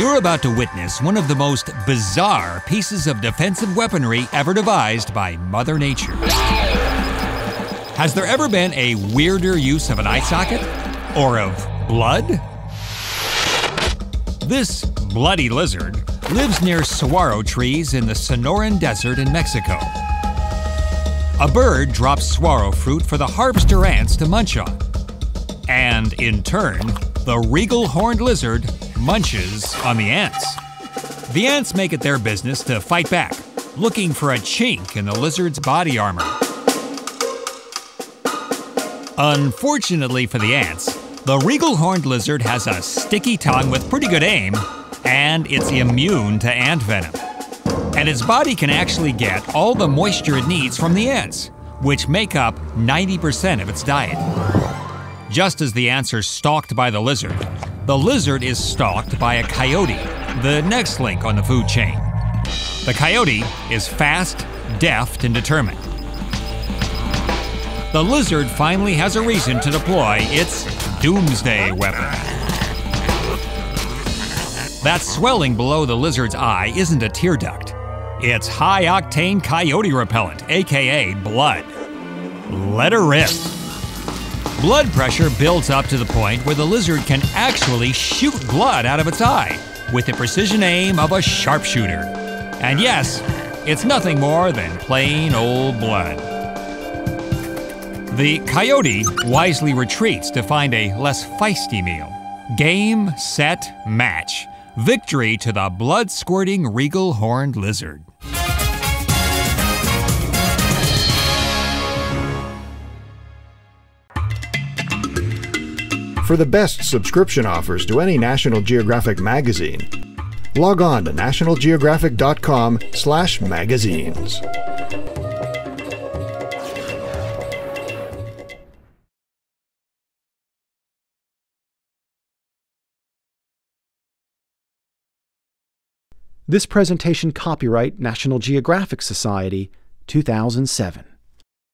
You're about to witness one of the most bizarre pieces of defensive weaponry ever devised by Mother Nature. Has there ever been a weirder use of an eye socket? Or of blood? This bloody lizard lives near saguaro trees in the Sonoran Desert in Mexico. A bird drops saguaro fruit for the harvester ants to munch on. And in turn, the regal horned lizard munches on the ants. The ants make it their business to fight back, looking for a chink in the lizard's body armor. Unfortunately for the ants, the regal horned lizard has a sticky tongue with pretty good aim, and it's immune to ant venom. And its body can actually get all the moisture it needs from the ants, which make up 90% of its diet. Just as the ants are stalked by the lizard, the lizard is stalked by a coyote, the next link on the food chain. The coyote is fast, deft, and determined. The lizard finally has a reason to deploy its doomsday weapon. That swelling below the lizard's eye isn't a tear duct. It's high octane coyote repellent, aka blood. Let her rip. Blood pressure builds up to the point where the lizard can actually shoot blood out of its eye with the precision aim of a sharpshooter. And yes, it's nothing more than plain old blood. The coyote wisely retreats to find a less feisty meal. Game, set, match. Victory to the blood squirting regal horned lizard. For the best subscription offers to any National Geographic magazine, log on to nationalgeographic.com/magazines. This presentation copyright National Geographic Society, 2007.